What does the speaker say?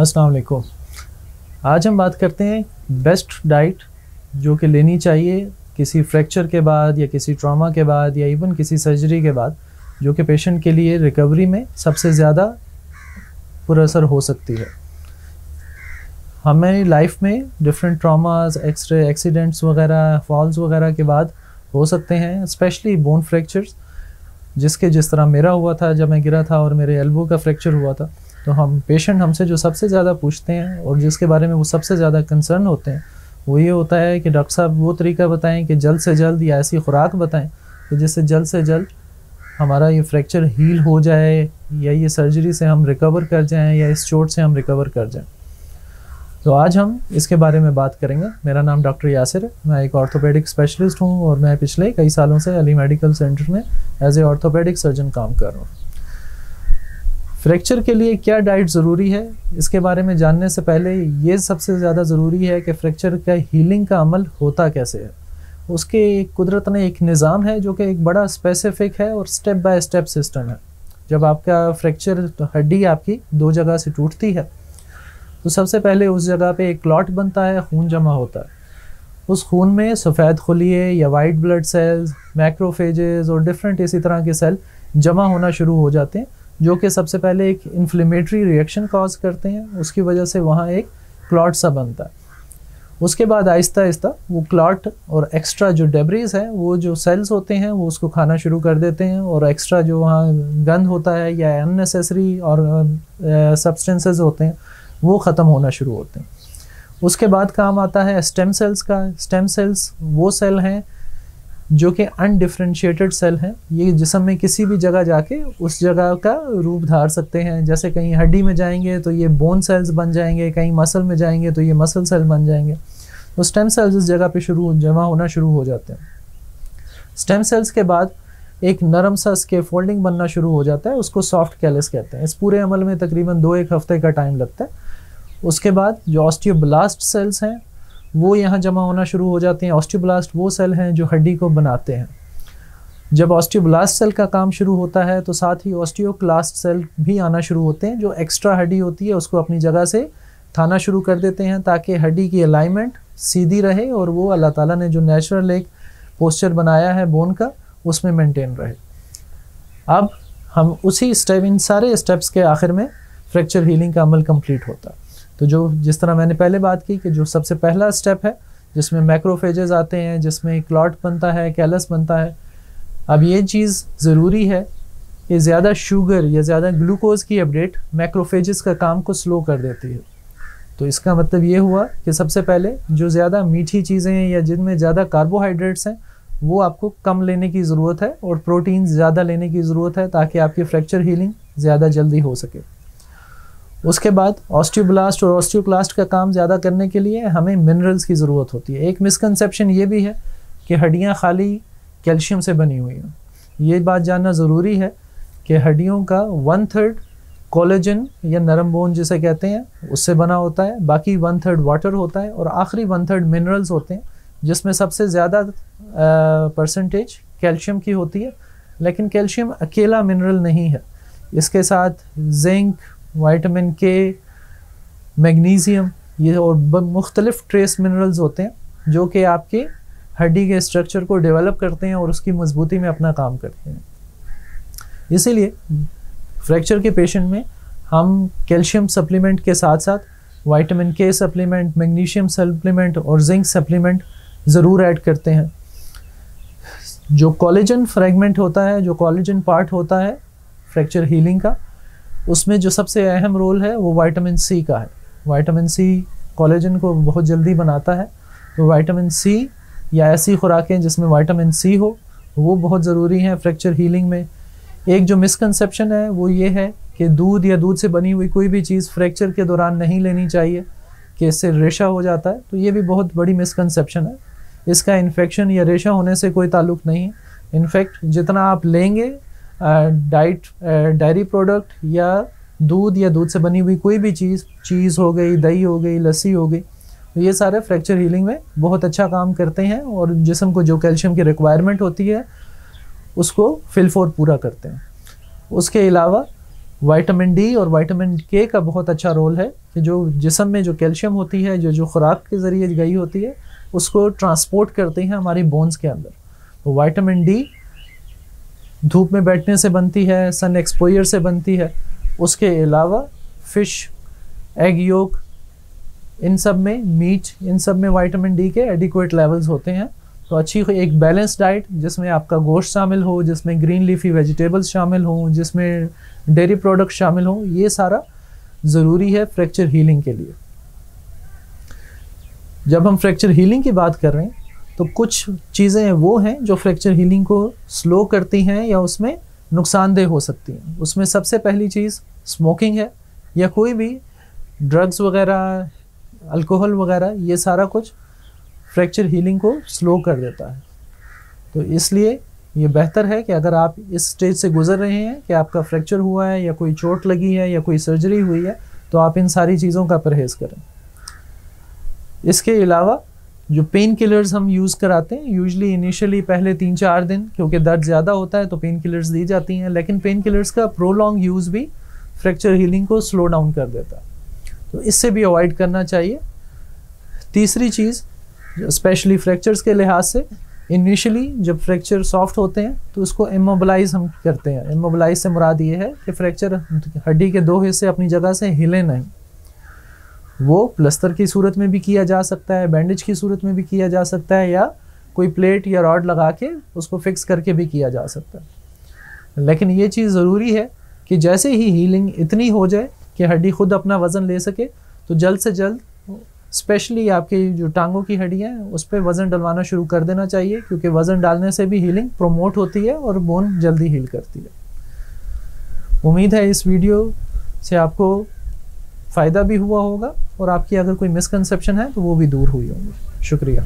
अस्सलाम वालेकुम आज हम बात करते हैं बेस्ट डाइट जो कि लेनी चाहिए किसी फ्रैक्चर के बाद या किसी ट्रॉमा के बाद या इवन किसी सर्जरी के बाद, जो कि पेशेंट के लिए रिकवरी में सबसे ज़्यादा पुरअसर हो सकती है। हमें लाइफ में different traumas x ray accidents वगैरह फॉल्स वगैरह के बाद हो सकते हैं स्पेशली बोन फ्रैक्चर्स जिसके जिस तरह मेरा हुआ था, जब मैं गिरा था और मेरे एल्बो का फ्रैक्चर हुआ था। तो हम पेशेंट हमसे जो सबसे ज़्यादा पूछते हैं और जिसके बारे में वो सबसे ज़्यादा कंसर्न होते हैं, वो ये होता है कि डॉक्टर साहब वो तरीका बताएँ कि जल्द से जल्द या ऐसी खुराक बताएँ कि जिससे जल्द से जल्द हमारा ये फ्रैक्चर हील हो जाए या ये सर्जरी से हम रिकवर कर जाएँ या इस चोट से हम रिकवर कर जाएँ। तो आज हम इसके बारे में बात करेंगे। मेरा नाम डॉक्टर यासिर है। मैं एक ऑर्थोपेडिक स्पेशलिस्ट हूँ और मैं पिछले कई सालों से अली मेडिकल सेंटर में एज ए ऑर्थोपेडिक सर्जन काम कर रहा हूँ। फ्रैक्चर के लिए क्या डाइट ज़रूरी है? इसके बारे में जानने से पहले ये सबसे ज़्यादा ज़रूरी है कि फ्रैक्चर का हीलिंग का अमल होता कैसे है। उसके कुदरत ने एक निज़ाम है जो कि एक बड़ा स्पेसिफिक है और स्टेप बाय स्टेप सिस्टम है। जब आपका फ्रैक्चर तो हड्डी आपकी दो जगह से टूटती है तो सबसे पहले उस जगह पे एक क्लॉट बनता है, खून जमा होता है। उस खून में सफ़ेद खुलिए या वाइट ब्लड सेल्स मैक्रोफेजेस और डिफरेंट इसी तरह के सेल जमा होना शुरू हो जाते हैं। जो कि सबसे पहले एक इन्फ्लेमेटरी रिएक्शन कॉज करते हैं, उसकी वजह से वहाँ एक क्लॉट सा बनता है। उसके बाद आहिस्ता आहिस्ता वो क्लॉट और एक्स्ट्रा जो डेबरीज है, वो जो सेल्स होते हैं, वो उसको खाना शुरू कर देते हैं और एक्स्ट्रा जो वहाँ गंद होता है या अननेसेसरी और सब्सटेंसेस होते हैं, वो ख़त्म होना शुरू होते हैं। उसके बाद काम आता है स्टेम सेल्स का। स्टेम सेल्स वो सेल हैं जो कि अनडिफ्रेंशिएटेड सेल हैं, ये जिसम में किसी भी जगह जाके उस जगह का रूप धार सकते हैं। जैसे कहीं हड्डी में जाएँगे तो ये बोन सेल्स बन जाएँगे, कहीं मसल में जाएँगे तो ये मसल सेल बन जाएँगे। तो स्टेम सेल्स इस जगह पे शुरू, जमा होना शुरू हो जाते हैं। स्टेम सेल्स के बाद एक नरम सा स्के फोल्डिंग बनना शुरू हो जाता है, उसको सॉफ्ट कैलस कहते हैं। इस पूरे अमल में तकरीबन दो एक हफ़्ते का टाइम लगता है। उसके बाद जो ऑस्टियोब्लास्ट सेल्स हैं वो यहाँ जमा होना शुरू हो जाते हैं ऑस्टियोब्लास्ट वो सेल हैं जो हड्डी को बनाते हैं। जब ऑस्टियोब्लास्ट सेल का काम शुरू होता है तो साथ ही ऑस्टियोक्लास्ट सेल भी आना शुरू होते हैं, जो एक्स्ट्रा हड्डी होती है, उसको अपनी जगह से थाना शुरू कर देते हैं, ताकि हड्डी की अलाइनमेंट सीधी रहे और वो अल्लाह ताला ने जो नेचुरल एक पोस्चर बनाया है बोन का, उसमें मेंटेन रहे। अब हम उसी स्टेप इन सारे स्टेप्स के आखिर में फ्रैक्चर हीलिंग का अमल कंप्लीट होता। तो जो, जिस तरह मैंने पहले बात की कि जो सबसे पहला स्टेप है, जिसमें मैक्रोफेजेस आते हैं, जिसमें क्लॉट बनता है कैलस बनता है, अब ये चीज़ ज़रूरी है कि ज़्यादा शुगर या ज़्यादा ग्लूकोज की अपडेट मैक्रोफेजेस का काम को स्लो कर देती है। तो इसका मतलब ये हुआ कि सबसे पहले जो ज़्यादा मीठी चीज़ें हैं या जिनमें ज़्यादा कार्बोहाइड्रेट्स हैं, वो आपको कम लेने की ज़रूरत है और प्रोटीन ज़्यादा लेने की ज़रूरत है ताकि आपकी फ्रैक्चर हीलिंग ज़्यादा जल्दी हो सके। उसके बाद ऑस्टियोब्लास्ट और ऑस्टियोक्लास्ट का काम ज़्यादा करने के लिए हमें मिनरल्स की ज़रूरत होती है। एक मिसकनसेप्शन ये भी है कि हड्डियाँ खाली कैल्शियम से बनी हुई हैं। ये बात जानना ज़रूरी है कि हड्डियों का वन थर्ड कोलेजन या नरम बोन जिसे कहते हैं, उससे बना होता है। बाकी वन थर्ड वाटर होता है और आखिरी वन थर्ड मिनरल्स होते हैं, जिसमें सबसे ज़्यादा परसेंटेज कैल्शियम की होती है। लेकिन कैल्शियम अकेला मिनरल नहीं है। इसके साथ जिंक वाइटामिन के मैग्नीशियम, ये और मुख्तलिफ़ ट्रेस मिनरल्स होते हैं, जो कि आपके हड्डी के स्ट्रक्चर को डेवलप करते हैं और उसकी मजबूती में अपना काम करते हैं। इसीलिए फ्रैक्चर के पेशेंट में हम कैल्शियम सप्लीमेंट के साथ साथ वाइटामिन के सप्लीमेंट मैग्नीशियम सप्लीमेंट और जिंक सप्लीमेंट ज़रूर ऐड करते हैं। जो कॉलेजन फ्रेगमेंट होता है, जो कॉलेजन पार्ट होता है फ्रैक्चर हीलिंग का उसमें जो सबसे अहम रोल है, वो वाइटामिन सी का है। वाइटामिन सी कॉलेजन को बहुत जल्दी बनाता है। तो वाइटामिन सी या ऐसी खुराकें जिसमें वाइटामिन सी हो, वो बहुत ज़रूरी हैं फ्रैक्चर हीलिंग में। एक जो मिसकनसेप्शन है, वो ये है कि दूध या दूध से बनी हुई कोई भी चीज़ फ्रैक्चर के दौरान नहीं लेनी चाहिए, कि इससे रेशा हो जाता है। तो ये भी बहुत बड़ी मिसकनसेप्शन है। इसका इन्फेक्शन या रेशा होने से कोई ताल्लुक नहीं है। इनफैक्ट जितना आप लेंगे डाइट डायरी प्रोडक्ट या दूध या दूध से बनी हुई कोई भी चीज़ चीज़ हो गई, दही हो गई, लस्सी हो गई तो ये सारे फ्रैक्चर हीलिंग में बहुत अच्छा काम करते हैं और जिसम को जो कैल्शियम की रिक्वायरमेंट होती है, उसको फिलफोर पूरा करते हैं। उसके अलावा वाइटामिन डी और वाइटामिन के का बहुत अच्छा रोल है कि जो जिसम में जो कैल्शियम होती है, जो जो खुराक के ज़रिए गई होती है, उसको ट्रांसपोर्ट करते हैं हमारी बोन्स के अंदर। तो वाइटामिन डी धूप में बैठने से बनती है, सन एक्सपोयर से बनती है। उसके अलावा फ़िश एग योग इन सब में मीट इन सब में विटामिन डी के एडिक्वेट लेवल्स होते हैं। तो अच्छी एक बैलेंस डाइट जिसमें आपका गोश्त शामिल हो, जिसमें ग्रीन लीफी वेजिटेबल्स शामिल हों, जिसमें डेयरी प्रोडक्ट शामिल हों, ये सारा ज़रूरी है फ्रैक्चर हीलिंग के लिए। जब हम फ्रैक्चर हीलिंग की बात कर रहे हैं तो कुछ चीज़ें वो हैं जो फ्रैक्चर हीलिंग को स्लो करती हैं या उसमें नुकसानदेह हो सकती हैं। उसमें सबसे पहली चीज़ स्मोकिंग है या कोई भी ड्रग्स वगैरह अल्कोहल वगैरह, ये सारा कुछ फ्रैक्चर हीलिंग को स्लो कर देता है। तो इसलिए ये बेहतर है कि अगर आप इस स्टेज से गुजर रहे हैं कि आपका फ्रैक्चर हुआ है या कोई चोट लगी है या कोई सर्जरी हुई है तो आप इन सारी चीज़ों का परहेज़ करें। इसके अलावा जो पेन किलर्स हम यूज़ कराते हैं यूजली इनिशियली पहले तीन चार दिन, क्योंकि दर्द ज़्यादा होता है तो पेन किलर्स दी जाती हैं, लेकिन पेन किलर्स का प्रोलॉन्ग यूज़ भी फ्रैक्चर हीलिंग को स्लो डाउन कर देता है। तो इससे भी अवॉइड करना चाहिए। तीसरी चीज़ स्पेशली फ्रैक्चर्स के लिहाज से इनिशियली जब फ्रैक्चर सॉफ्ट होते हैं तो उसको इमोबलाइज हम करते हैं। इमोबलाइज से मुराद ये है कि फ्रैक्चर हड्डी के दो हिस्से अपनी जगह से हिले नहीं। वो प्लस्तर की सूरत में भी किया जा सकता है, बैंडेज की सूरत में भी किया जा सकता है, या कोई प्लेट या रॉड लगा के उसको फिक्स करके भी किया जा सकता है। लेकिन ये चीज़ ज़रूरी है कि जैसे ही हीलिंग इतनी हो जाए कि हड्डी खुद अपना वज़न ले सके तो जल्द से जल्द स्पेशली आपकी जो टांगों की हड्डियाँ हैं, उस पर वज़न डलवाना शुरू कर देना चाहिए, क्योंकि वज़न डालने से भी हीलिंग प्रोमोट होती है और बोन जल्दी हील करती है। उम्मीद है इस वीडियो से आपको फ़ायदा भी हुआ होगा। और आपकी अगर कोई मिसकनसेप्शन है तो वो भी दूर हुई होंगी। शुक्रिया।